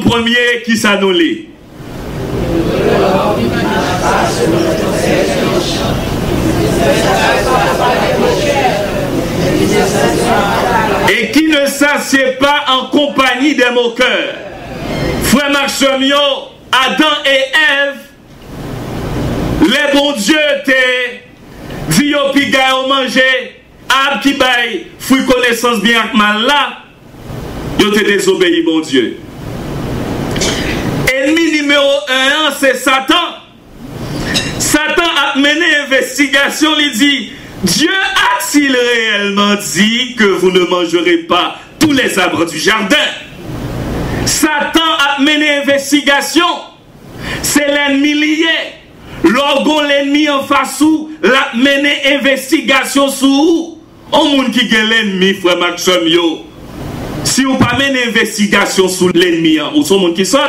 premier qui s'annule. Et qui ne s'assied pas en compagnie des moqueurs. Frère Maximio, Adam et Ève, les bons dieux étaient dit au au manger, ab qui baille, fruit connaissance bien mal là, ils ont désobéi, bon Dieu. Numéro un, c'est Satan. Satan a mené investigation, il dit, Dieu a-t-il réellement dit que vous ne mangerez pas tous les arbres du jardin? Satan a mené investigation. C'est l'ennemi lié. Lorsqu'on l'ennemi en face ou, l'a mené investigation sur où On monde qui est l'ennemi, frère Maxime, yo. Si on pas mené investigation sur l'ennemi, hein, ou son monde qui saute,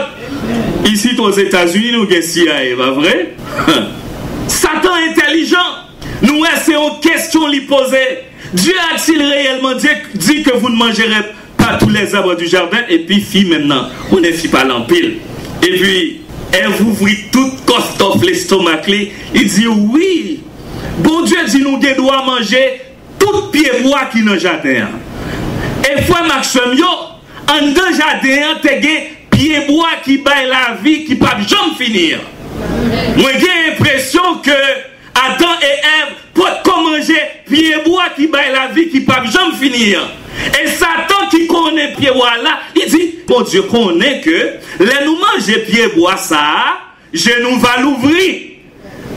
ici aux États-Unis, nous avons CIA, pas vrai? Satan intelligent. Nous, c'est une question lui poser. Dieu a-t-il réellement dit, que vous ne mangerez pas tous les arbres du jardin? Et puis, fille maintenant, on ne fit pas l'empile. Et puis, elle vous ouvre toute costoff l'estomac. Il dit oui. Bon Dieu dit nous devons manger tout pied bois qui le jardin. E fwa maksem yo, an de jadeyan te gen piyeboa ki bay la vi ki pap jom finir. Mwen gen impresyon ke Adam e Ev pot komanje piyeboa ki bay la vi ki pap jom finir. E Satan ki konen piyeboa la, i di, bon Diyo konen ke, le nou manje piyeboa sa, genou va louvri.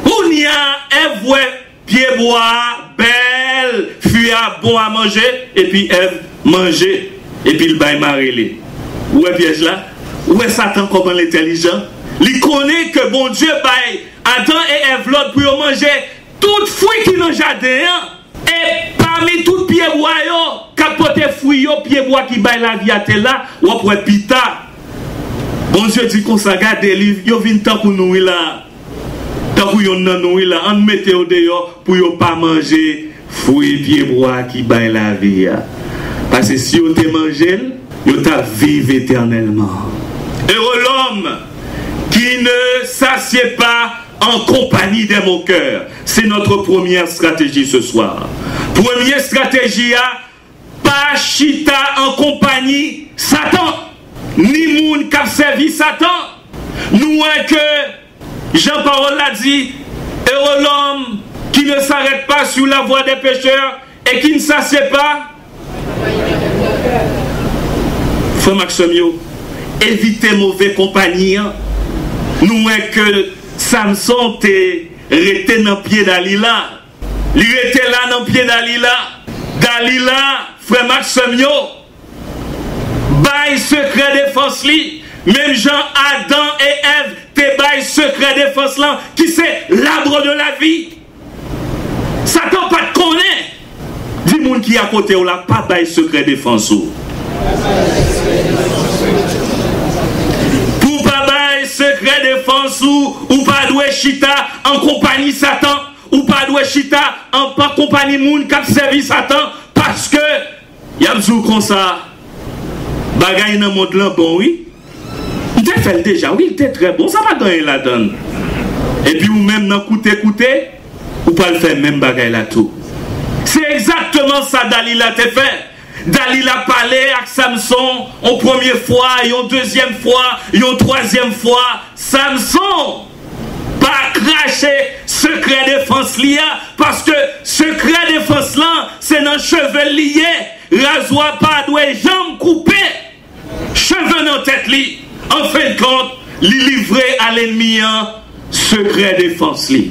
Koun ya Ev we piyeboa bel, puy a bon a manje, epi ev manje, epi l bay marele. Ou e pyej la? Ou e satan koman l intelijan? Li kone ke bon Diyo bay Adan e ev lot pou yo manje tout fwi ki nan jadeyan, e pami tout piyeboa yo, kapote fwi yo piyeboa ki bay la viyate la, wap wè pita. Bon Diyo di konsa gade li, yo vin tan pou nou ila. Tan pou yon nan nou ila, an mete yo deyo pou yo pa manje. Fruit pied bois qui baille la vie. Hein. Parce que si yo te mangé, yo ta vivre éternellement. Heureux l'homme qui ne s'assied pas en compagnie des moqueurs. C'est notre première stratégie ce soir. Première stratégie à pas chita en compagnie Satan. Ni moun qui servi Satan. Nous que Jean-Paul l'a dit, heureux l'homme qui ne s'arrête pas sur la voie des pécheurs et qui ne s'assied pas. Frère Maximio, évitez mauvais compagnie. Hein. Nous que Samson était resté dans le pied d'Alila. Il était là dans le pied d'Alila. Dalila, frère Maxime, bail secret défense li. Même Jean, Adam et Ève, te bail secret défense là, qui c'est? L'arbre de la vie. Satan pat konen. Di moun ki akote ou la pa bay sekre defansou. Pou pa bay sekre defansou ou pa dwe chita an kompani Satan. Ou pa dwe chita an pa kompani moun kap servi Satan. Paske yabzou kon sa bagay nan moun lan bon oui. Mte fel deja oui, mte tre bon. Sa ma dan e la dan. E pi ou men nan koute koute. Pas le faire même bagay là tout c'est exactement ça Dalila t'a fait Dalila parlé avec Samson en première fois, et en deuxième fois, et en troisième fois. Samson, pas cracher secret défense lié, parce que secret défense là, c'est dans cheveux lié, rasoir pas doué jambes coupées, cheveux dans tête li. En fin de compte, li livré à l'ennemi un secret défense li.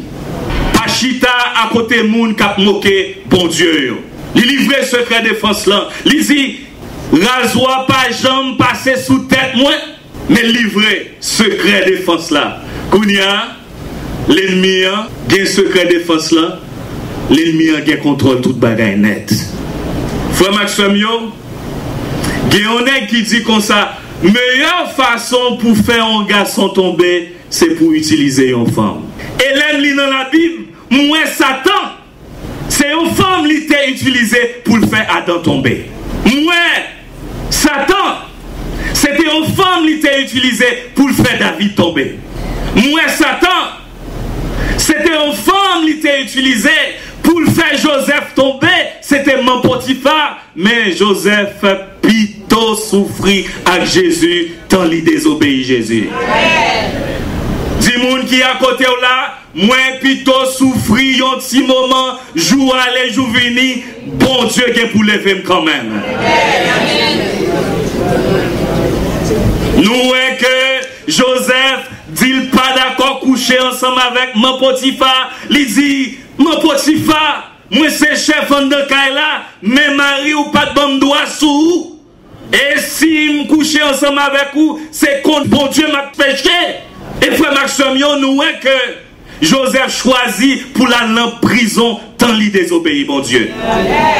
chita à côté moun kap moqué bon Dieu. Li livre secret défense là. Li dit rasoir pas jambe passer sous tête moi mais livrer secret défense là. Kounia l'ennemi gain secret défense là. L'ennemi gain contrôle toute bagaille net. Frère Maxime yo Géonègue qui dit comme ça, meilleure façon pour faire un garçon tomber, c'est pour utiliser une femme. Hélène lit dans la Bible, moi Satan, c'est une femme qui était utilisée pour le faire Adam tomber. Moi, Satan, c'était une femme qui était utilisée pour faire David tomber. Moi, Satan, c'était une femme qui était utilisée pour faire Joseph tomber. C'était mon Potiphar. Mais Joseph plutôt souffrit avec Jésus tant il désobéit Jésus. Dis monde qui à côté là, Mwen pito soufri yon ti moman, jou ale, jou vini, bon Diyo gen pou levem kanmen. Nou e ke Joseph dil pa d'akor kouche ansam avek mwen potifa, li di, mwen potifa, mwen se chef an de kaila, men mari ou pat bom do asou, e si m kouche ansam avek ou, se kont bon Diyo mak peche, e fwe mak semyon nou e ke, Joseph choisit pour la en prison tant il désobéit, mon Dieu.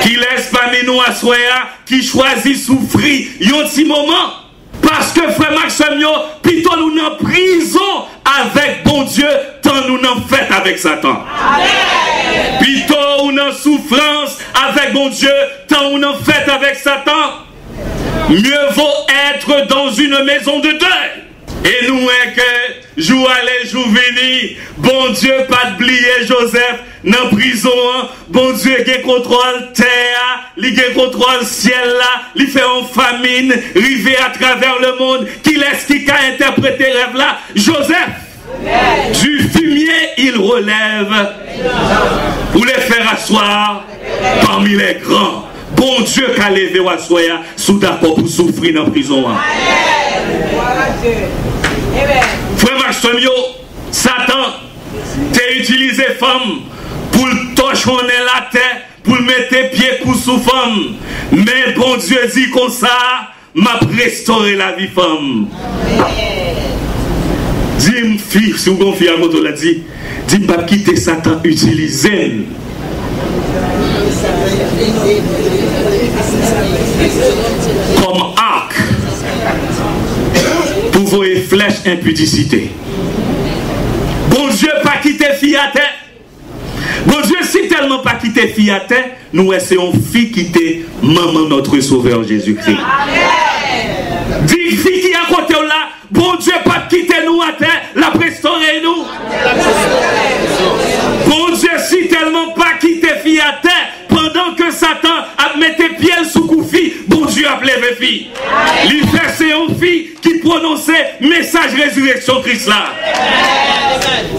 Qui laisse parmi nous à soya, qui choisit souffrir un petit moment. Parce que frère Maxime, plutôt nous en prison avec bon Dieu, tant nous en fait avec Satan. Plutôt nous en souffrance avec bon Dieu, tant nous en fait avec Satan. Mieux vaut être dans une maison de deuil. Et nous, hein, que jour aller, jour venir, bon Dieu, pas oublier Joseph dans prison. Bon Dieu, qui contrôle terre, il contrôle ciel là, il fait en famine, rivé à travers le monde, qui laisse qui a interprété rêve là. Joseph, du fumier, il relève pour les faire asseoir parmi les grands. Bon Dieu qui a levé Wassoya sous d'accord pour souffrir dans la prison. Hein. Satan t'a utilisé femme pour torchonner la terre, pour mettre pied coup sous femme. Mais bon Dieu dit comme ça, m'a restauré la vie femme. Dis-moi, si vous l'a dit, dis-moi, quitter Satan, arc impudicité. Bon Dieu, pas quitter fille à terre. Bon Dieu, si tellement pas quitter fille à terre, nous essayons fille quitter maman notre sauveur Jésus-Christ. Dis fille qui à côté là, bon Dieu, pas quitter nous à terre, la restaurer nous. Bon Dieu, si tellement pas quitter fille à terre, pendant que Satan a mis pieds sous Koufi, bon Dieu a levé fille. Il fait qui prononçait message résurrection Christ là.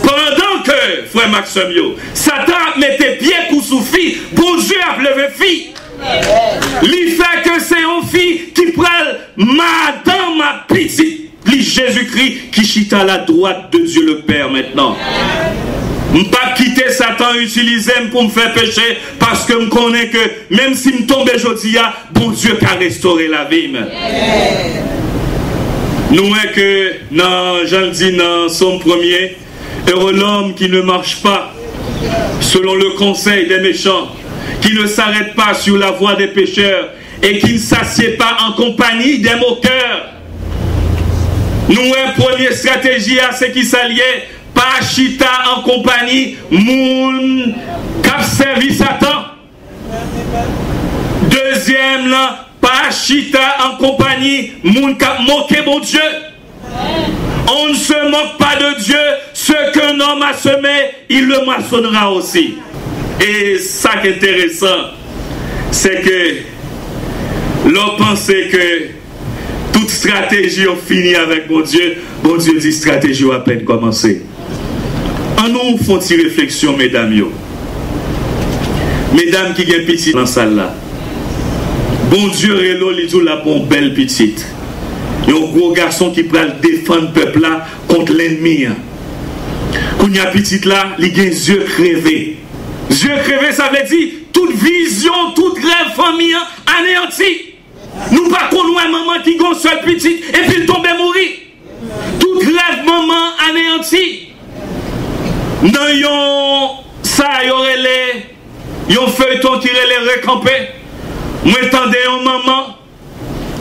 Pendant que, frère Maxime, Satan mettait pieds sous fille, bon Dieu a levé fille. Il fait que c'est une fille qui prend madame ma petite. Jésus-Christ qui chita à la droite de Dieu le Père maintenant pas quitter Satan utiliser pour me faire pécher parce que je connais que même si je tombe aujourd'hui, bon Dieu a restauré la vie. Nous que dans Jean dit dans son premier, heureux l'homme qui ne marche pas selon le conseil des méchants, qui ne s'arrête pas sur la voie des pécheurs et qui ne s'assied pas en compagnie des moqueurs. Nous, une première stratégie à ce qui s'alliait pas chita en compagnie moun kap servi Satan. Deuxième là, pas chita en compagnie moun kap moqué mon Dieu. On ne se moque pas de Dieu. Ce qu'un homme a semé, il le moissonnera aussi. Et ça qui est intéressant, c'est que l'on pensait que toute stratégie a fini avec mon Dieu. Bon Dieu dit stratégie a à peine commencé nous font une réflexion, mesdames. Mesdames qui sont petites dans la salle là. Bon Diyo relo li djou la pon bel pitit. Yon gwo gason ki pral defan pepla kont l'enmi an. Koun ya pitit la, li gen zye kreve. Zye kreve sa vle di, tout vizyon, tout grev fami an, aneyanti. Nou pa konwen maman ki gon sol pitit, epi l tombe mouri. Tout grev maman aneyanti. Nan yon sa yorele, yon feyton kirele rekampe. Mwen tende yon maman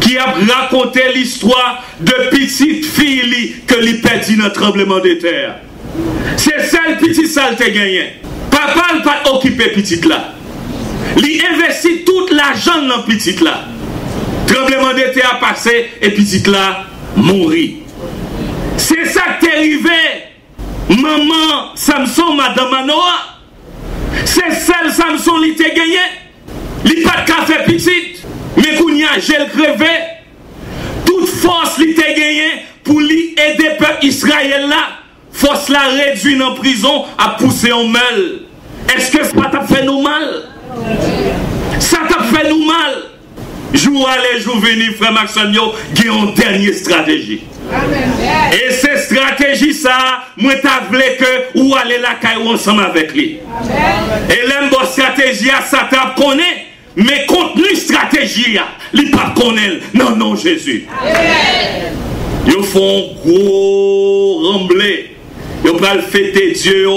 ki ap rakonte l'histoire de pitit fi li ke li peti nan trembleman de ter. Se sel pitit sal te genyen. Papa l pa okipe pitit la. Li investi tout la jan nan pitit la. Trembleman de ter pase e pitit la mouri. Se sa te rive maman Samson madame Manoa. Se sel Samson li te genyen. Il pas de café petit. Mais qu'on y a gel crevé. Toute force qui t'a gagné pour lui aider le peuple Israël là. Force la réduire en prison à pousser en meule. Est-ce que ça t'a fait nous mal? Ça t'a fait nous mal? Jour aller, jour venir, frère il y a une dernière stratégie. Et cette stratégie, ça, moi, t'as que ou aller la caille ensemble avec lui. Et l'aime stratégie, ça t'a connaît. Mais contenu stratégie, il pas connaît. Non, non, Jésus. Ils font gros remblai. Ils vont fêter Dieu.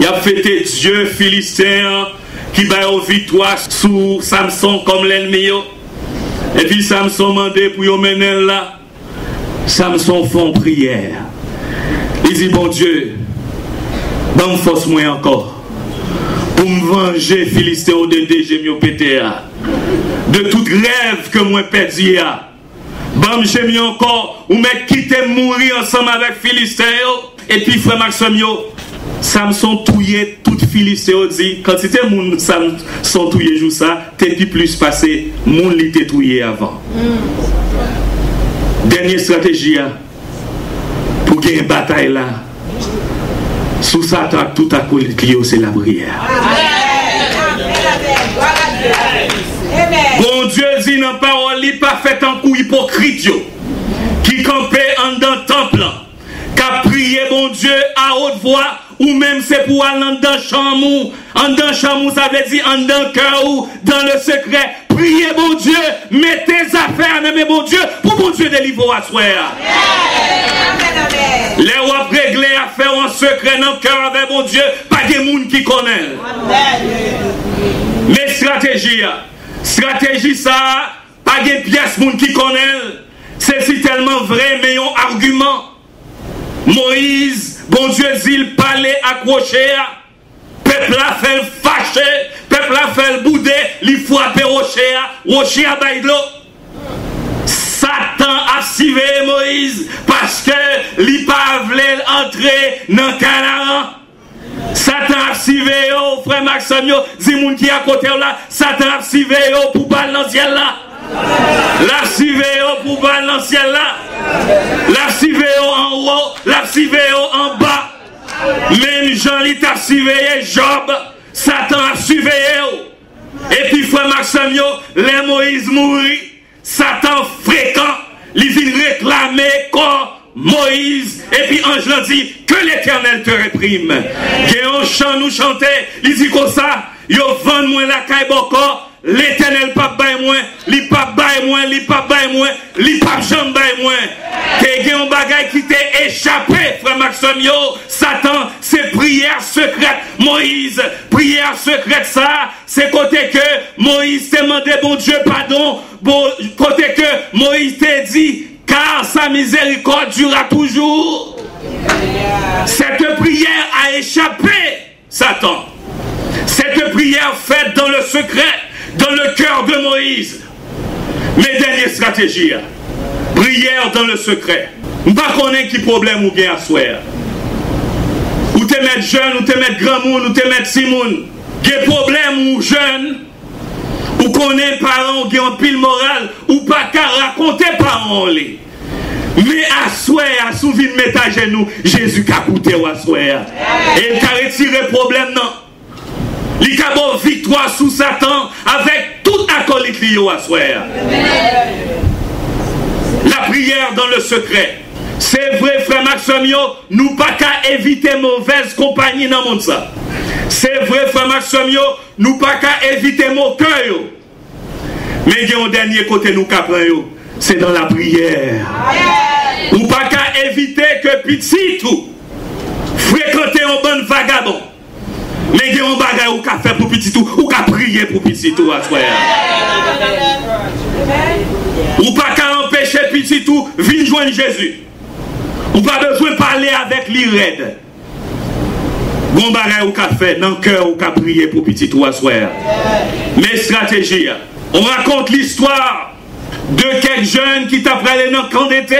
Ils ont fêté Dieu philistin qui va une victoire sous Samson comme l'ennemi. Et puis Samson demandé pour y mener là. Samson fait prière. Il dit, bon Dieu, donne force moi encore. pou m vange filiste ou de dejem yo pete ya. De tout rev ke mwen pedi ya. Bam jem yo ankor ou mwen kite mouri ansam avek filiste yo. E pi fwe maksam yo. Samson touye tout filiste yo di. Kantite moun Samson touye jou sa, te pi plus pase moun li te touye avan. Mm. Denye strategi ya. Pou gen batay la. Sous Satan tout à coup c'est la prière Bon Dieu dit dans la parole, il pas fait un coup hypocrite qui campait en dans le temple, qui a prié bon Dieu à haute voix ou même c'est pour aller dans chambre, en dans chambre, ça veut dire en dans le cœur ou dans le secret. Priez mon Dieu, mettez affaires dans mon Dieu, pour mon Dieu délivrer à soi. Les affaires en secret dans le cœur avec mon Dieu, pas des gens qui connaissent. Mais stratégie, stratégie ça, pas des pièces qui connaissent. C'est tellement vrai, mais un argument. Moïse Bon Dieu il parlait accroché. Peuple a fait fâché. Peuple a fait bouder. Il frappé rocher. Rocher a baillé Suivi Moïse parce que il pas voulu entrer dans Canaan. Satan a suivi frère Maxime, dit moun qui à côté là, Satan a suivi pour ciel là. La suivi pour là. La suivi en haut, la suivi en bas. Même Jean il t'a surveillé Job, Satan a surveillé. Et puis frère Maxime, les Moïse mourit, Satan fréquent, il vient réclamer quoi Moïse, et puis ange l'a dit, que l'éternel te réprime. Et on chant nous chanter, il dit comme ça, yo vend moins la caille L'éternel pas bail moins, li pas bail moins, li pas bail moins, li pas jamais bail moins. T'es un bagay qui t'est échappé, frère Maxime yo. Satan, c'est prière secrète. Moïse, prière secrète ça, c'est côté que Moïse t'a demandé bon Dieu pardon, bon, côté que Moïse t'a dit, car sa miséricorde durera toujours. Cette prière a échappé, Satan. Cette prière faite dans le secret dans le cœur de Moïse. Mes dernières stratégies, prière dans le secret. Je ne connais qui problème ou bien à soir. Ou te mettre jeune, ou te mettre grand monde, ou te mettre Simon. Des problèmes ou jeune, ou connaît parents qui ont pile moral, ou pas qu'à raconter parents. Mais à souhait, à souvenir de mettre à genoux, Jésus a coûté à souhait. Et il a retiré problème, non? Il a victoire sous Satan avec tout acolyte lié à soi. La prière dans le secret. C'est vrai, frère Maxime, nous pas qu'à éviter mauvaise compagnie dans le monde. C'est vrai, frère Maxime, nous pas qu'à éviter mon cœur. Mais il y a un dernier côté nous prendre, c'est dans la prière. Nous pas qu'à éviter que petit tout fréquenter un bon vagabond. Ou qu'a fait pour petit tout, ou qu'a prié pour petit tout à soi. Ou pas qu'à empêcher petit tout, venir joindre Jésus. Ou pas besoin de parler avec l'irède. Bon bagage ou qu'a fait dans cœur ou qu'a prié pour petit tout à soi. Mais stratégie, on raconte l'histoire de quelques jeunes qui t'a prêlé dans le camp d'été.